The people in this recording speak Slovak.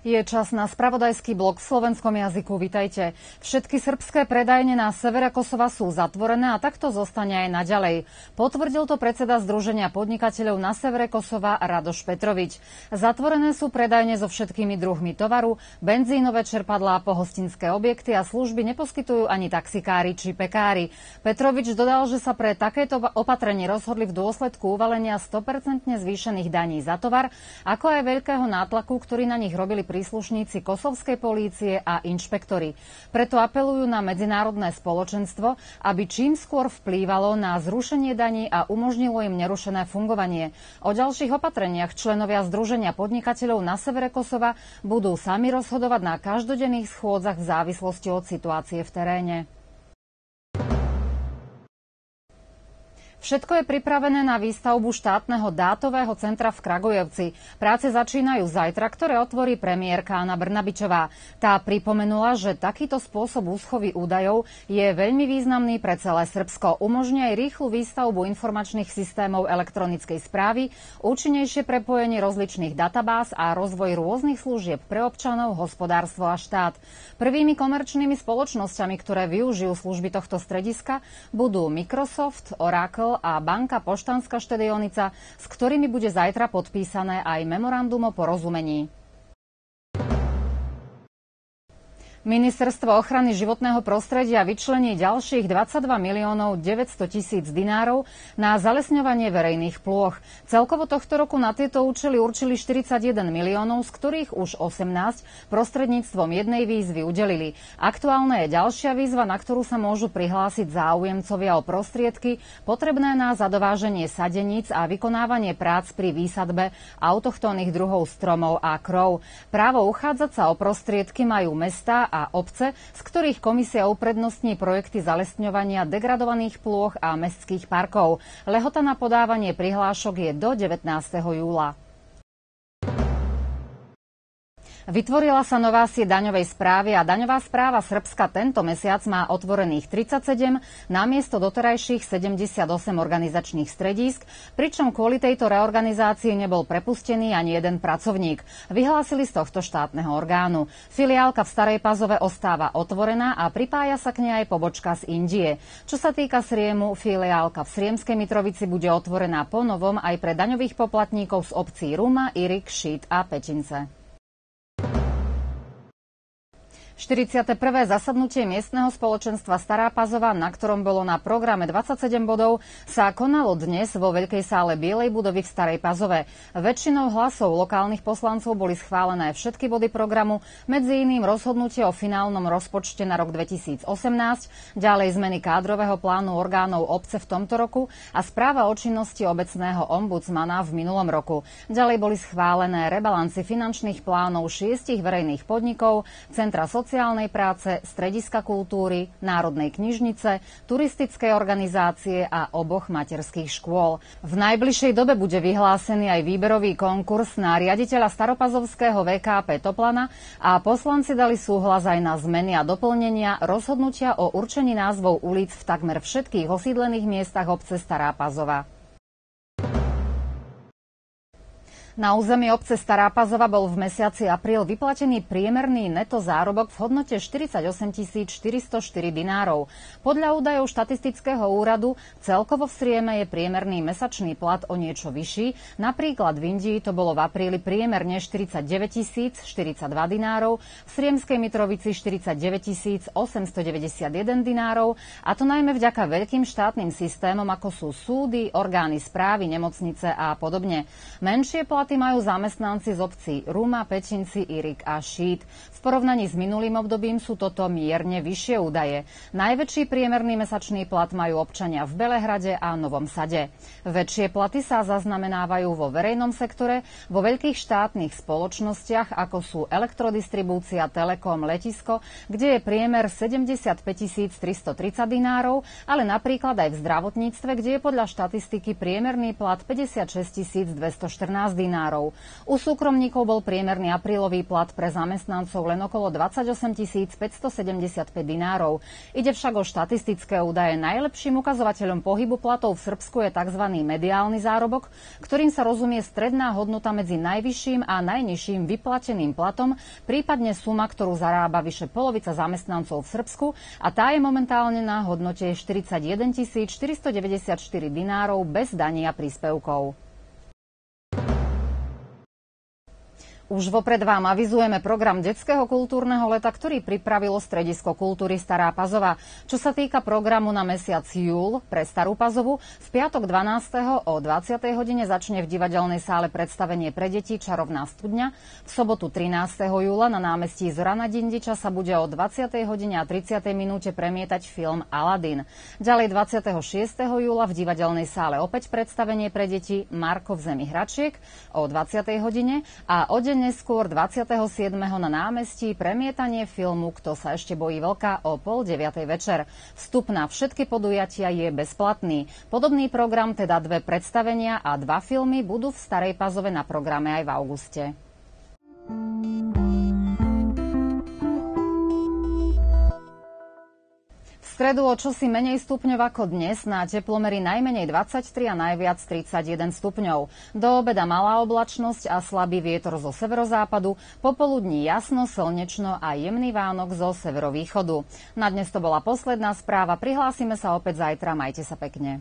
Je čas na spravodajský blok v slovenskom jazyku. Vitajte. Všetky srbské predajne na severe Kosova sú zatvorené a takto zostane aj naďalej. Potvrdil to predseda Združenia podnikateľov na severe Kosova Radoš Petrovič. Zatvorené sú predajne so všetkými druhmi tovaru, benzínové čerpadlá, pohostinské objekty a služby neposkytujú ani taxikári či pekári. Petrovič dodal, že sa pre takéto opatrenie rozhodli v dôsledku uvalenia 100% zvýšených daní za tovar, ako aj veľkého nátlaku, ktorý na nich robili príslušníci kosovskej polície a inšpektori. Preto apelujú na medzinárodné spoločenstvo, aby čím skôr vplývalo na zrušenie daní a umožnilo im nerušené fungovanie. O ďalších opatreniach členovia Združenia podnikateľov na severe Kosova budú sami rozhodovať na každodenných schôdzach v závislosti od situácie v teréne. Všetko je pripravené na výstavbu štátneho dátového centra v Kragujevci. Práce začínajú zajtra, ktoré otvorí premiérka Anna Brnabičová. Tá pripomenula, že takýto spôsob úschovy údajov je veľmi významný pre celé Srbsko. Umožňuje aj rýchlu výstavbu informačných systémov elektronickej správy, účinnejšie prepojenie rozličných databáz a rozvoj rôznych služieb pre občanov, hospodárstvo a štát. Prvými komerčnými spoločnosťami, ktoré využijú služby tohto strediska, budú Microsoft, Oracle, a Banka Poštanská štedionica, s ktorými bude zajtra podpísané aj memorandum o porozumení. Ministerstvo ochrany životného prostredia vyčlení ďalších 22 miliónov 900 tisíc dinárov na zalesňovanie verejných plôch. Celkovo tohto roku na tieto účely určili 41 miliónov, z ktorých už 18 prostredníctvom jednej výzvy udelili. Aktuálne je ďalšia výzva, na ktorú sa môžu prihlásiť záujemcovia o prostriedky potrebné na zadováženie sadeníc a vykonávanie prác pri výsadbe autochtónnych druhov stromov a krov. Právo uchádzať sa o prostriedky majú mesta a obce, z ktorých komisia uprednostní projekty zalesňovania degradovaných plôch a mestských parkov. Lehota na podávanie prihlášok je do 19. júla. Vytvorila sa nová sieť daňovej správy a daňová správa Srbska tento mesiac má otvorených 37 namiesto doterajších 78 organizačných stredísk, pričom kvôli tejto reorganizácii nebol prepustený ani jeden pracovník. Vyhlásili z tohto štátneho orgánu. Filiálka v Starej Pazove ostáva otvorená a pripája sa k nej aj pobočka z Indie. Čo sa týka Sriemu, filiálka v Sriemskej Mitrovici bude otvorená po novom aj pre daňových poplatníkov z obcí Ruma, Irik, Šít a Petince. 41. zasadnutie miestneho spoločenstva Stará Pazova, na ktorom bolo na programe 27 bodov, sa konalo dnes vo veľkej sále Bielej budovy v Starej Pazove. Väčšinou hlasov lokálnych poslancov boli schválené všetky body programu, medzi iným rozhodnutie o finálnom rozpočte na rok 2018, ďalej zmeny kádrového plánu orgánov obce v tomto roku a správa o činnosti obecného ombudsmana v minulom roku. Ďalej boli schválené rebalanci finančných plánov šiestich verejných podnikov, Centra sociálnych sociálnej práce, strediska kultúry, Národnej knižnice, turistickej organizácie a oboch materských škôl. V najbližšej dobe bude vyhlásený aj výberový konkurs na riaditeľa Staropazovského VKP Toplana a poslanci dali súhlas aj na zmeny a doplnenia rozhodnutia o určení názvov ulic v takmer všetkých osídlených miestach obce Stará Pazova. Na území obce Stará Pazova bol v mesiaci apríl vyplatený priemerný neto zárobok v hodnote 48 404 dinárov. Podľa údajov štatistického úradu celkovo v Srieme je priemerný mesačný plat o niečo vyšší. Napríklad v Indii to bolo v apríli priemerne 49 042 dinárov, v Sriemskej Mitrovici 49 891 dinárov a to najmä vďaka veľkým štátnym systémom ako sú súdy, orgány správy, nemocnice a podobne. Menšie platy platy majú zamestnanci z obcí Ruma, Pečinci, Irik a Šít. V porovnaní s minulým obdobím sú toto mierne vyššie údaje. Najväčší priemerný mesačný plat majú občania v Belehrade a Novom Sade. Väčšie platy sa zaznamenávajú vo verejnom sektore, vo veľkých štátnych spoločnostiach, ako sú elektrodistribúcia, telekom, letisko, kde je priemer 75 330 dinárov, ale napríklad aj v zdravotníctve, kde je podľa štatistiky priemerný plat 56 214 dinárov dinárov. U súkromníkov bol priemerný aprílový plat pre zamestnancov len okolo 28 575 dinárov. Ide však o štatistické údaje. Najlepším ukazovateľom pohybu platov v Srbsku je tzv. mediálny zárobok, ktorým sa rozumie stredná hodnota medzi najvyšším a najnižším vyplateným platom, prípadne suma, ktorú zarába vyše polovica zamestnancov v Srbsku a tá je momentálne na hodnote 41 494 dinárov bez daní a príspevkov. Už vopred vám avizujeme program detského kultúrneho leta, ktorý pripravilo Stredisko kultúry Stará Pazova. Čo sa týka programu na mesiac júl pre Starú Pazovu, v piatok 12. o 20. hodine začne v divadelnej sále predstavenie pre deti Čarovná studňa. V sobotu 13. júla na námestí Zorana Dindiča sa bude o 20. hodine a 30. minúte premietať film Aladin. Ďalej 26. júla v divadelnej sále opäť predstavenie pre deti Marko v zemi hračiek o 20. hodine a o deň neskôr 27. na námestí premietanie filmu Kto sa ešte bojí vlka o pol deviatej večer. Vstup na všetky podujatia je bezplatný. Podobný program, teda dve predstavenia a dva filmy budú v Starej Pazove na programe aj v auguste. Stredu o čosi menej stupňov ako dnes, na teplomery najmenej 23 a najviac 31 stupňov. Do obeda malá oblačnosť a slabý vietor zo severozápadu, popoludní jasno, slnečno a jemný vánok zo severovýchodu. Na dnes to bola posledná správa, prihlásime sa opäť zajtra, majte sa pekne.